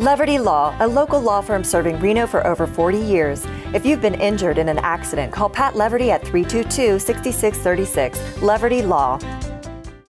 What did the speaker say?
Leverty Law, a local law firm serving Reno for over 40 years. If you've been injured in an accident, call Pat Leverty at 322 6636. Leverty Law.